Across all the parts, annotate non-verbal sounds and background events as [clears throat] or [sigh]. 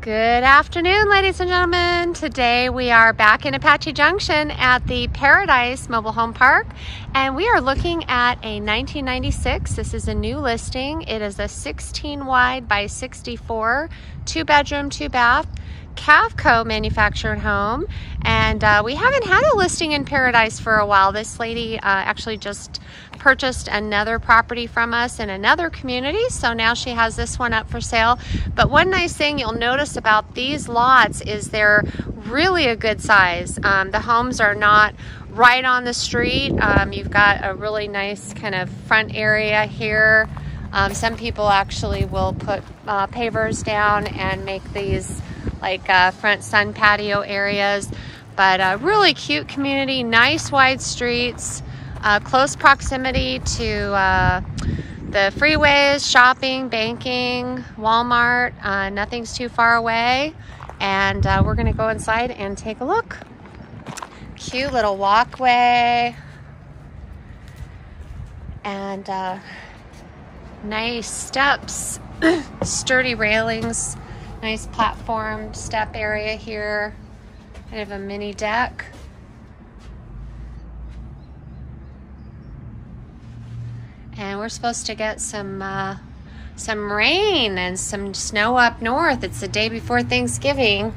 Good afternoon, ladies and gentlemen. Today we are back in Apache Junction at the Paradise Mobile Home Park, and we are looking at a 1996. This is a new listing. It is a 16 wide by 64, two bedroom, two bath. Cavco manufactured home, and uh, we haven't had a listing in Paradise for a while. This lady uh, actually just purchased another property from us in another community, so now she has this one up for sale. But one nice thing you'll notice about these lots is they're really a good size. Um, the homes are not right on the street. Um, you've got a really nice kind of front area here. Um, some people actually will put uh, pavers down and make these like uh, front sun patio areas. But a really cute community, nice wide streets, uh, close proximity to uh, the freeways, shopping, banking, Walmart. Uh, nothing's too far away. And uh, we're gonna go inside and take a look. Cute little walkway. And uh, nice steps, [clears throat] sturdy railings Nice platform step area here. Kind of a mini deck. And we're supposed to get some uh, some rain and some snow up north. It's the day before Thanksgiving.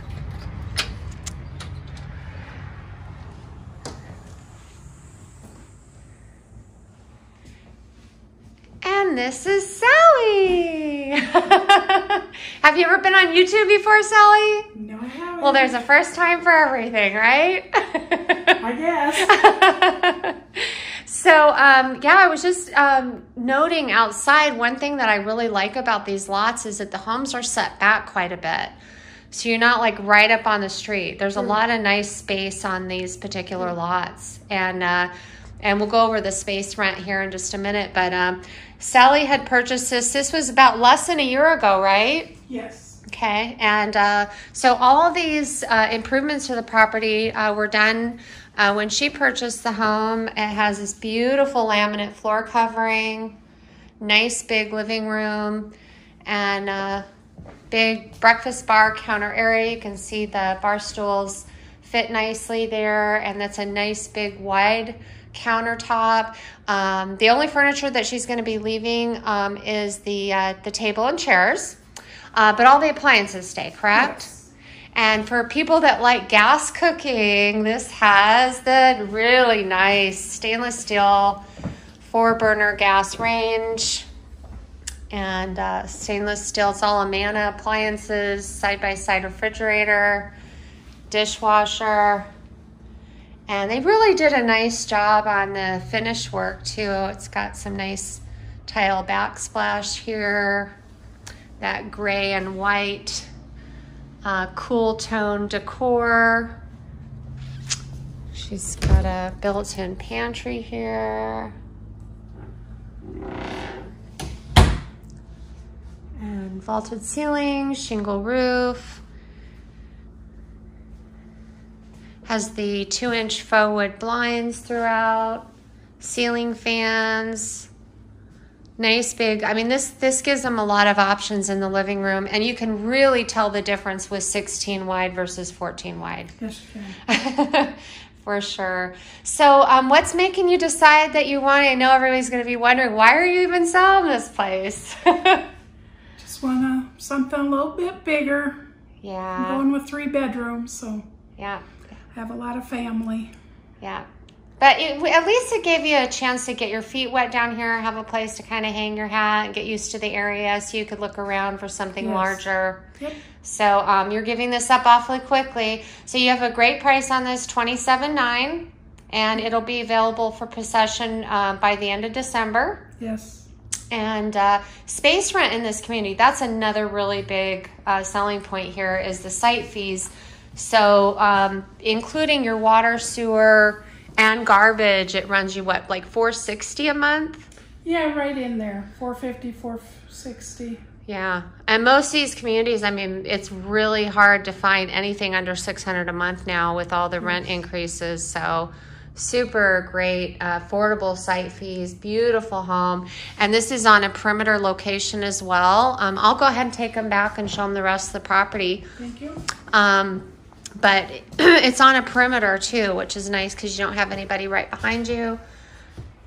And this is Sally. [laughs] Have you ever been on YouTube before, Sally? No, I haven't. Well, there's a first time for everything, right? I guess. [laughs] so, um, yeah, I was just um, noting outside one thing that I really like about these lots is that the homes are set back quite a bit. So you're not like right up on the street. There's a mm. lot of nice space on these particular mm. lots. And, uh, and we'll go over the space rent here in just a minute. But um, Sally had purchased this. This was about less than a year ago, right? Yes. Okay. And uh, so all these uh, improvements to the property uh, were done uh, when she purchased the home. It has this beautiful laminate floor covering, nice big living room, and a big breakfast bar counter area. You can see the bar stools fit nicely there, and that's a nice big wide countertop. Um, the only furniture that she's going to be leaving um, is the uh, the table and chairs, uh, but all the appliances stay. Correct. Yes. And for people that like gas cooking, this has the really nice stainless steel four burner gas range and uh, stainless steel. It's all Amana appliances, side by side refrigerator, dishwasher. And they really did a nice job on the finish work too. It's got some nice tile backsplash here, that gray and white uh, cool tone decor. She's got a built-in pantry here. And vaulted ceiling, shingle roof. Has the two inch faux wood blinds throughout, ceiling fans, nice big, I mean, this, this gives them a lot of options in the living room and you can really tell the difference with 16 wide versus 14 wide. Yes, you [laughs] For sure. So, um, what's making you decide that you want? I know everybody's going to be wondering why are you even selling this place? [laughs] Just want something a little bit bigger. Yeah. I'm going with three bedrooms, so yeah, have a lot of family. Yeah. But it, at least it gave you a chance to get your feet wet down here, have a place to kind of hang your hat, and get used to the area so you could look around for something yes. larger. Yep. So um, you're giving this up awfully quickly. So you have a great price on this, twenty-seven nine, and it'll be available for possession uh, by the end of December. Yes. And uh, space rent in this community, that's another really big uh, selling point here is the site fees. So um, including your water, sewer, and garbage, it runs you what, like 460 a month? Yeah, right in there. 450, 460. Yeah. And most of these communities, I mean, it's really hard to find anything under 600 a month now with all the rent increases. So super great, uh, affordable site fees, beautiful home. And this is on a perimeter location as well. Um, I'll go ahead and take them back and show them the rest of the property. Thank you. Um, but [clears throat] it's on a perimeter too, which is nice because you don't have anybody right behind you.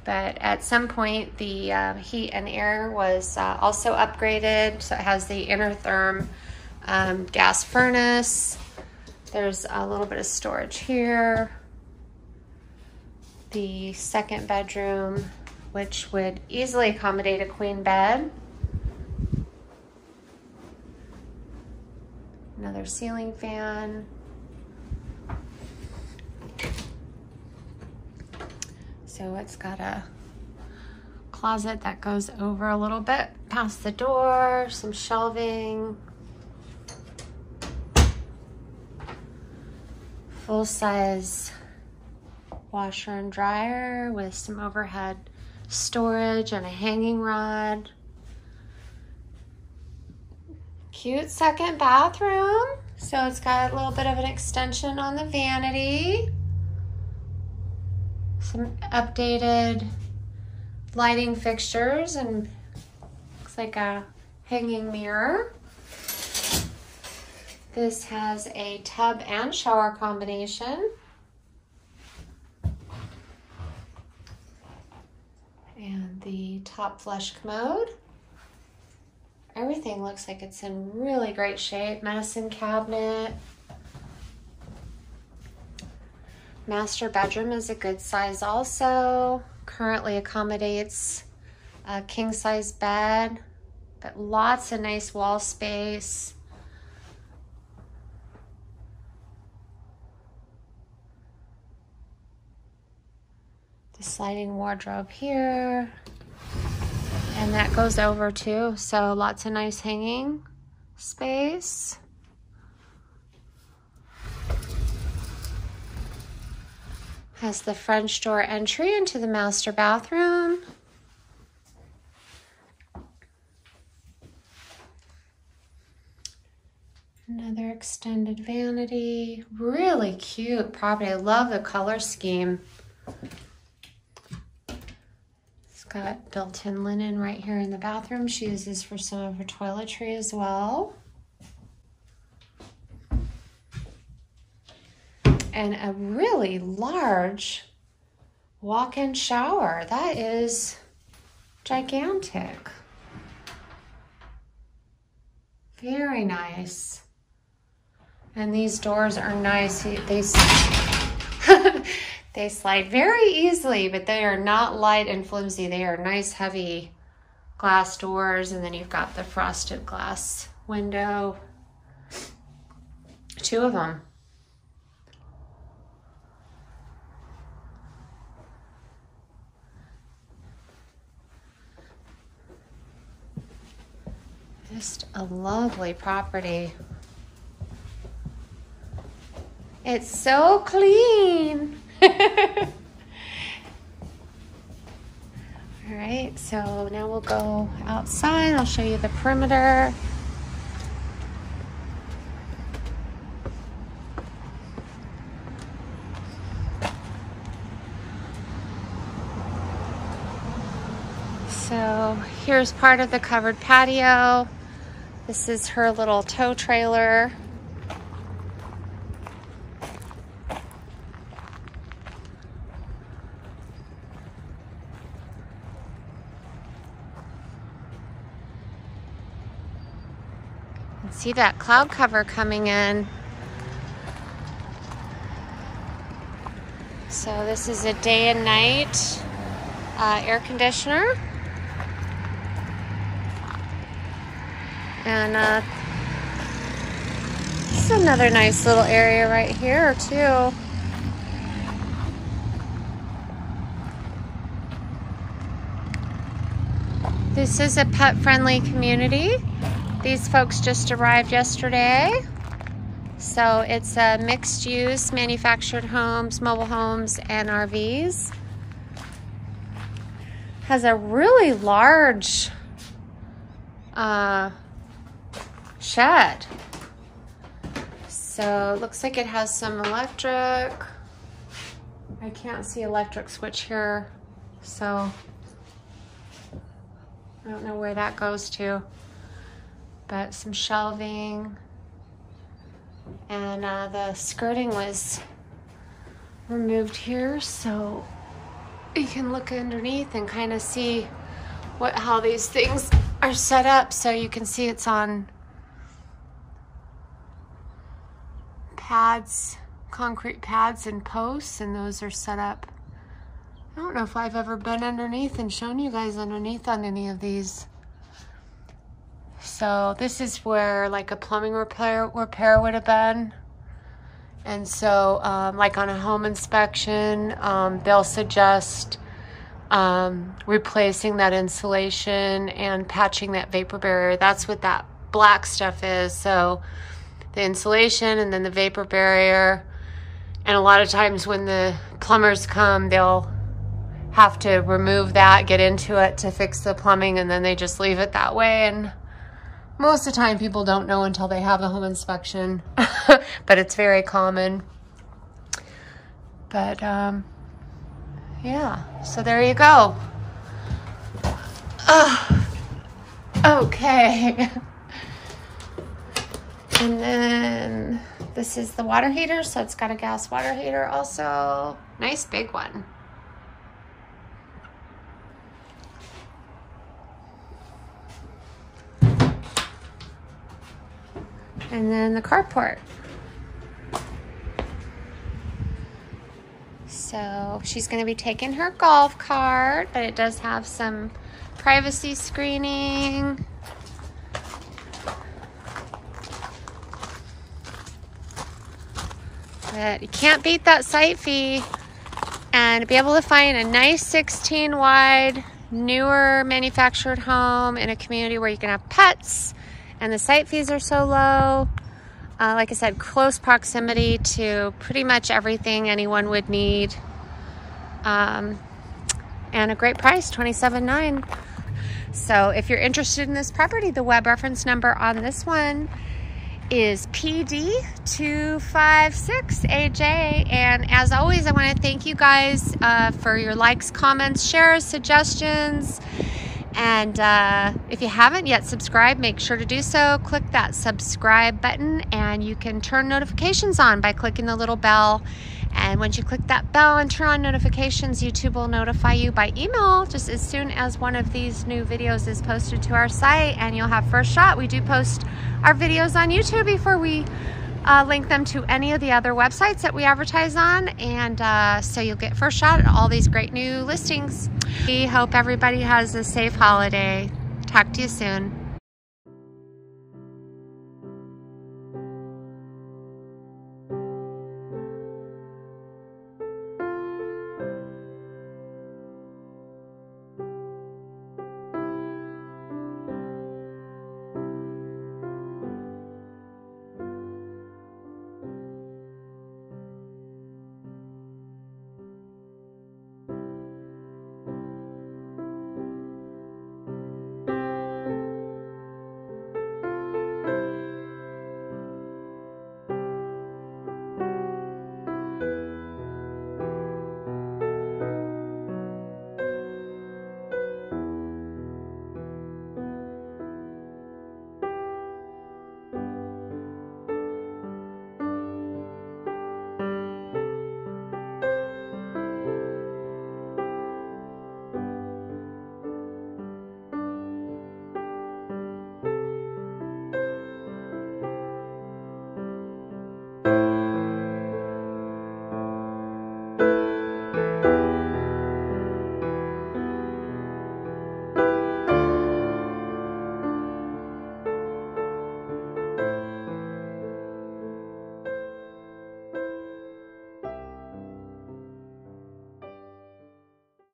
But at some point, the uh, heat and air was uh, also upgraded. So it has the Intertherm um, gas furnace. There's a little bit of storage here. The second bedroom, which would easily accommodate a queen bed. Another ceiling fan. So it's got a closet that goes over a little bit past the door, some shelving, full size washer and dryer with some overhead storage and a hanging rod. Cute second bathroom. So it's got a little bit of an extension on the vanity updated lighting fixtures and looks like a hanging mirror. This has a tub and shower combination. And the top flush commode. Everything looks like it's in really great shape. Medicine cabinet, Master bedroom is a good size also. Currently accommodates a king size bed, but lots of nice wall space. The sliding wardrobe here. And that goes over too, so lots of nice hanging space. Has the French door entry into the master bathroom. Another extended vanity. Really cute property. I love the color scheme. It's got built-in linen right here in the bathroom. She uses for some of her toiletry as well. And a really large walk-in shower. That is gigantic. Very nice. And these doors are nice. They, [laughs] they slide very easily, but they are not light and flimsy. They are nice, heavy glass doors. And then you've got the frosted glass window. Two of them. Just a lovely property. It's so clean. [laughs] All right, so now we'll go outside. I'll show you the perimeter. So here's part of the covered patio. This is her little tow trailer. see that cloud cover coming in. So this is a day and night uh, air conditioner. And uh, another nice little area right here too. This is a pet-friendly community. These folks just arrived yesterday. So it's a mixed use, manufactured homes, mobile homes, and RVs. Has a really large uh, shed. So looks like it has some electric. I can't see electric switch here, so I don't know where that goes to. But some shelving. And uh, the skirting was removed here, so you can look underneath and kind of see what how these things are set up so you can see it's on pads concrete pads and posts and those are set up I don't know if I've ever been underneath and shown you guys underneath on any of these so this is where like a plumbing repair repair would have been and so, um, like on a home inspection, um, they'll suggest um, replacing that insulation and patching that vapor barrier. That's what that black stuff is. So, the insulation and then the vapor barrier. And a lot of times when the plumbers come, they'll have to remove that, get into it to fix the plumbing, and then they just leave it that way. And most of the time people don't know until they have a home inspection, [laughs] but it's very common. But um, yeah, so there you go. [sighs] Okay. [laughs] and then this is the water heater, so it's got a gas water heater also. Nice big one. and then the carport. So she's going to be taking her golf cart, but it does have some privacy screening. You can't beat that site fee and be able to find a nice 16 wide, newer manufactured home in a community where you can have pets and the site fees are so low. Uh, like I said, close proximity to pretty much everything anyone would need. Um, and a great price, $27.9. So if you're interested in this property, the web reference number on this one is PD256AJ. And as always, I want to thank you guys uh, for your likes, comments, shares, suggestions. And uh, if you haven't yet subscribed, make sure to do so. Click that subscribe button and you can turn notifications on by clicking the little bell. And once you click that bell and turn on notifications, YouTube will notify you by email just as soon as one of these new videos is posted to our site and you'll have first shot. We do post our videos on YouTube before we uh, link them to any of the other websites that we advertise on. And uh, so you'll get first shot at all these great new listings. We hope everybody has a safe holiday. Talk to you soon.